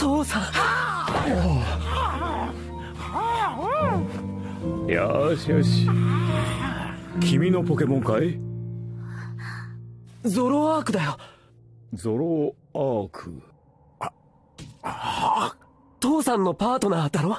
父さん。よしよし。君のポケモンかい？ゾロアークだよ。ゾロアーク。父さんのパートナーだろ？